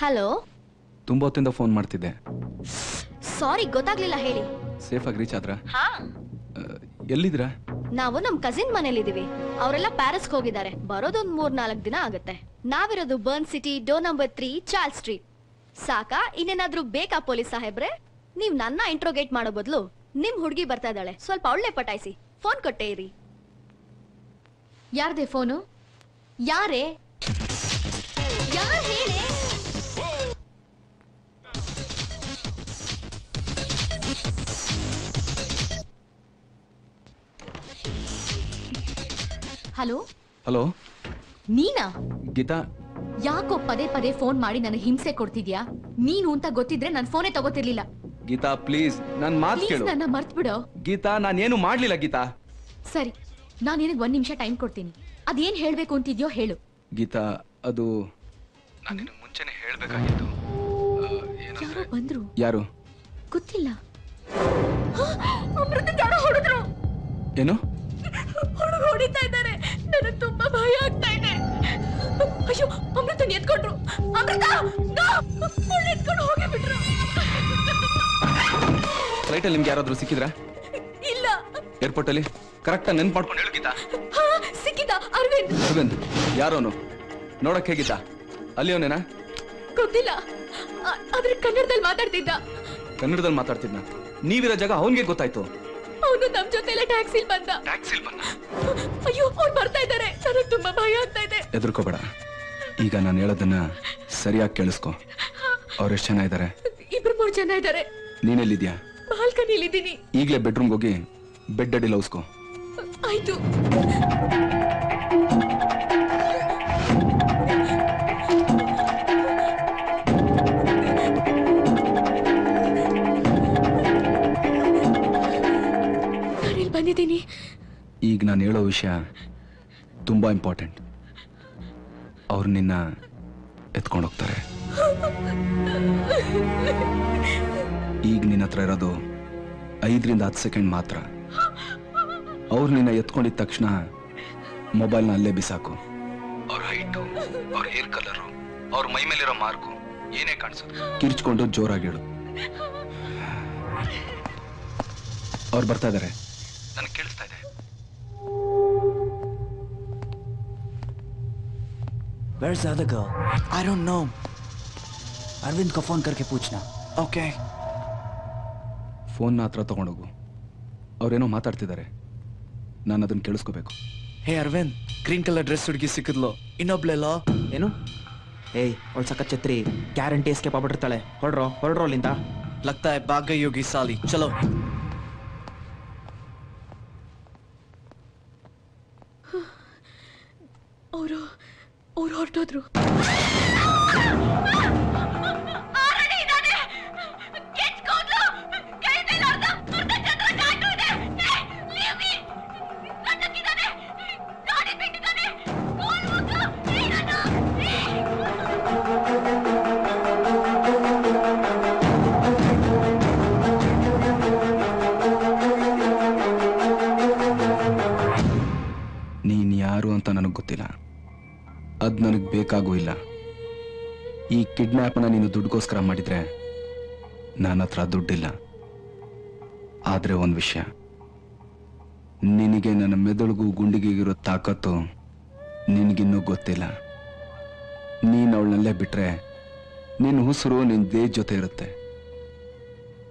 Hello? ತುಂಬಾ ಹೊತ್ತಿಂದ phone ಮಾಡ್ತಿದ್ದೆ. ಸಾರಿ ಗೊತ್ತಾಗ್ಲಿಲ್ಲ ಹೇಳಿ. ಸೇಫಾಗಿ ರೀಚ್ ಆದ್ರ? ಹಾ. ಎಲ್ಲಿದ್ದೀರಾ ನಾವು ನಮ್ ಕಸಿನ್ ಮನೇಲಿದೀವಿ ಅವರೆಲ್ಲ ಪ್ಯಾರಿಸ್ಗೆ ಹೋಗಿದ್ದಾರೆ. ಬರೋದೊಂದ್ ಮೂರ್ ನಾಲ್ಕು ದಿನ ಆಗುತ್ತೆ. ನಾವಿರೋದು burn city door number three Charles street. ಸಾಕಾ? ಇನ್ನೇನಾದ್ರೂ ಬೇಕಾ ಪೊಲೀಸ್ ಸಾಹೇಬ್ರೆ? ನೀವ್ ನನ್ನ ಇಂಟ್ರೋಗೇಟ್ ಮಾಡೋ ಬದಲು ನಿಮ್ ಹುಡುಗಿ ಬರ್ತಾ ಇದ್ದಾಳೆ. ಸ್ವಲ್ಪ ಒಳ್ಳೆ ಪಟಾಯಿಸಿ. ಫೋನ್ ಕೊಟ್ಟೆ ಇರಿ. ಯಾರ್ದೇ ಫೋನು? ಯಾರ್? ಹಲೋ? ಹಲೋ? ನೀನಾ? ಗೀತಾ? ಯಾಕೋ ಪದೇ ಪದೇ ಫೋನ್ ಮಾಡಿ ನನಗೆ ಹಿಂಸೆ ಕೊಡ್ತಿದ್ಯಾ? ನೀನು ಅಂತ ಗೊತ್ತಿದ್ರೆ ನನ್ನ ಫೋನೇ ತಗೋತಿರ್ಲಿಲ್ಲ. ಗೀತಾ ಪ್ಲೀಸ್ ನನ್ನ ಮಾತು ಪ್ಲೀಸ್ ಕೇಳು. ನನ್ನ ಮರ್ತ್ ಬಿಡು ಗೀತಾ ನಾನೇನು ಮಾಡ್ಲಿಲ್ಲ ಗೀತಾ? ಸರಿ ನಾನು ನಿನಗೆ ಒಂದ್ ನಿಮಿಷ ಟೈಮ್ ಕೊಡ್ತೀನಿ. ಅದೇನ್ ಹೇಳ್ಬೇಕು ಅಂತಿದ್ಯೋ ಹೇಳು. ಗೀತಾ ಅದು ನಾನು ನಿಮಗೆ ಮುಂಚೆನೆ ಹೇಳ್ಬೇಕಾಗಿತ್ತು. ಯಾರೋ ಬಂದ್ರು? ಯಾರು? ಗೊತ್ತಿಲ್ಲ. ಯಾರೋ ಹೊಡೆದ್ರು. ಏನು? ಹುಡುಗ ಹೊಡಿತಾ ಇದ್ದಾರೆ. ನನಗೆ ತುಂಬಾ ಭಯ ಆಗ್ತಾ ಇದೆ. ಅಯ್ಯೋ ಅಮೃತ ಎತ್ಕೊಂಡ್ರು. ಅಮೃತ ಎತ್ಕೊಂಡು ಹೋಗಿ ಬಿಟ್ರು. ಫ್ಲೈಟಲ್ಲಿ ನಿಮ್ಗೆ ಯಾರಾದ್ರೂ ಸಿಕ್ಕಿದ್ರಾ? ಇಲ್ಲ. ಏರ್ಪೋರ್ಟಲ್ಲಿ ಕರೆಕ್ಟಾಗಿ ನೆನ್ಪು ಮಾಡ್ಕೊಂಡು ಸಿಕ್ಕಿದ ಅರವಿಂದ್. ಅರವಿಂದ್ ಯಾರೋನು? ನೋಡಕ್ ಹೇಗಿದ್ದ? ಅಲ್ಲಿ ಅವನೇನಾ? ಗೊತ್ತಿಲ್ಲ. ಆದ್ರೆ ಕನ್ನಡದಲ್ಲಿ ಮಾತಾಡ್ತಿದ್ದ. ಕನ್ನಡದಲ್ಲಿ ಮಾತಾಡ್ತಿದ್ನ? ನೀವಿರೋ ಜಾಗ ಅವನ್ಗೆ ಗೊತ್ತಾಯ್ತು. ಅವನು ನಮ್ ಜೊತೆಲೆ ಟ್ಯಾಕ್ಸಿಲ್ ಬಂದ. ಟ್ಯಾಕ್ಸಿಲ್ ಬಂದ? ಅಯ್ಯೋ ಅವ್ರು ಬರ್ತಾ ಇದ್ದಾರೆ ನನಗೆ ತುಂಬಾ ಭಯ ಆಗ್ತಾ ಇದೆ. ಹೆದರ್ಕೋಬೇಡ ಈಗ ನಾನು ಹೇಳೋದನ್ನ ಸರಿಯಾಗಿ ಕೇಳಿಸ್ಕೊ. ಅವ್ರು ಎಷ್ಟು ಜನ ಇದ್ದಾರೆ ಇಬ್ರು ಮೂರು ಜನ ಇದ್ದಾರೆ ನೀನೆಲ್ಲಿದ್ಯಾ? ಬಾಲ್ಕನಿಲಿ ಇದ್ದೀನಿ ಈಗಲೇ ಬೆಡ್ರೂಮ್ಗೆ ಹೋಗಿ ಬೆಡ್ ಅಡಿ ಲೌಸ್ಕೋ ಆಯ್ತು. ಈಗ ನಾನು ಹೇಳೋ ವಿಷಯ ತುಂಬ ಇಂಪಾರ್ಟೆಂಟ್. ಅವ್ರು ನಿನ್ನ ಎತ್ಕೊಂಡು ಹೋಗ್ತಾರೆ. ಈಗ ನಿನ್ನ ಹತ್ರ ಇರೋದು ಐದರಿಂದ ಹತ್ತು ಸೆಕೆಂಡ್ ಮಾತ್ರ. ಅವ್ರು ನಿನ್ನ ಎತ್ಕೊಂಡಿದ್ದ ತಕ್ಷಣ ಮೊಬೈಲ್ನ ಅಲ್ಲೇ ಬಿಸಾಕು. ಅವ್ರ ಹೈಟು ಅವ್ರ ಹೇರ್ ಕಲರು ಅವ್ರ ಮೈ ಮೇಲಿರೋ ಮಾರ್ಕು ಏನೇ ಕಾಣಿಸೋದು ಕಿರ್ಚ್ಕೊಂಡು ಜೋರಾಗಿ ಹೇಳು. ಅವ್ರು ಬರ್ತಾ ಇದ್ದಾರೆ ನನಗೆ ಕೇಳಿಸ್ತಾ Where's the other girl? I don't know. Arvind को फोन करके पूछना Okay. ಫೋನ್ನ ಹತ್ರ ತಗೊಂಡೋಗು ಅವ್ರೇನೋ ಮಾತಾಡ್ತಿದ್ದಾರೆ ನಾನು ಅದನ್ನ ಕೇಳಿಸ್ಕೋಬೇಕು ಹೇ ಅರವಿಂದ್ ಗ್ರೀನ್ ಕಲರ್ ಡ್ರೆಸ್ ಹುಡುಗಿ ಸಿಕ್ಕಿದ್ಲು ಇನ್ನೊಬ್ಳೆಲ್ಲೋ ಏನು ಏಯ್ ಅವಳು ಸಕ್ಕ ಛತ್ರಿ ಗ್ಯಾರಂಟಿ ಎಸ್ಕೇಪ್ ಆಗ್ಬಿಟ್ಟಿರ್ತಾಳೆ ಹೊರಡ್ರೋ ಹೊರಡ್ರೋ ಅಲ್ಲಿಂದ ಲಗ್ತಾ ಹೈ ಭಾಗ ಯೋಗಿ ಸಾಲಿ ಚಲೋ ಅವರು ಅವ್ರು ಹೊರಟೋದ್ರು. ನೀನ್ ಯಾರು ಅಂತ ನನಗೆ ಗೊತ್ತಿಲ್ಲ. ಅದ್ ನನಗೆ ಬೇಕಾಗೂ ಇಲ್ಲ. ಈ ಕಿಡ್ನ್ಯಾಪ್ನ ನೀನು ದುಡ್ಡುಗೋಸ್ಕರ ಮಾಡಿದ್ರೆ ನನ್ನ ಹತ್ರ ದುಡ್ಡಿಲ್ಲ. ಆದ್ರೆ ಒಂದು ವಿಷಯ. ನಿನಗೆ ನನ್ನ ಮೆದುಳಿಗೂ ಗುಂಡಿಗೆಗಿರೋ ತಾಕತ್ತು ನಿನಗಿನ್ನೂ ಗೊತ್ತಿಲ್ಲ. ನೀನು ಅವಳನ್ನಲ್ಲೇ ಬಿಟ್ರೆ ನಿನ್ನ ಉಸಿರು ನಿನ್ನ ದೇಹ ಜೊತೆ ಇರುತ್ತೆ.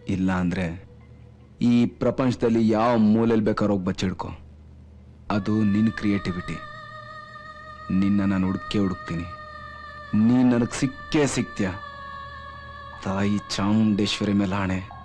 ಇಲ್ಲ ಅಂದ್ರೆ ಈ ಪ್ರಪಂಚದಲ್ಲಿ ಯಾವ ಮೂಲೆಯಲ್ಲಿ ಬೇಕಾದ್ರೂ ಹೋಗಿ ಬಚ್ಚಿಡ್ಕೊ. ಅದು ನಿನ್ನ ಕ್ರಿಯೇಟಿವಿಟಿ. ನಿನ್ನ ನಾನು ಹುಡುಕೇ ಹುಡುಕ್ತೀನಿ. ನೀನು ನನಗೆ ಸಿಕ್ಕೇ ಸಿಕ್ತ್ಯಾ? ತಾಯಿ ಚಾಮುಂಡೇಶ್ವರಿ ಮೇಲೆ ಆಣೆ.